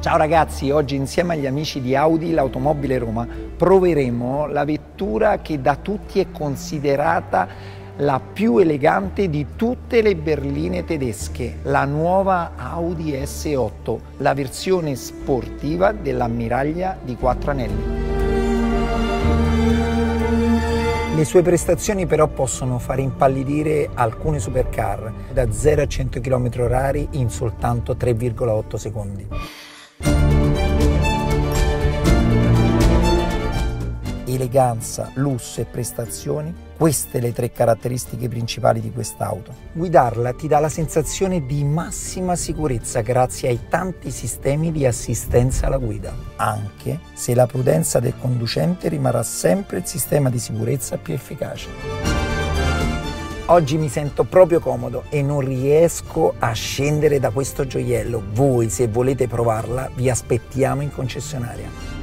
Ciao ragazzi, oggi insieme agli amici di Audi, l'automobile Roma, proveremo la vettura che da tutti è considerata la più elegante di tutte le berline tedesche, la nuova Audi S8, la versione sportiva dell'ammiraglia di quattro anelli. Le sue prestazioni però possono far impallidire alcune supercar da 0 a 100 km h in soltanto 3,8 secondi. Eleganza, lusso e prestazioni, queste le tre caratteristiche principali di quest'auto. Guidarla ti dà la sensazione di massima sicurezza grazie ai tanti sistemi di assistenza alla guida, anche se la prudenza del conducente rimarrà sempre il sistema di sicurezza più efficace. Oggi mi sento proprio comodo e non riesco a scendere da questo gioiello. Voi, se volete provarla, vi aspettiamo in concessionaria.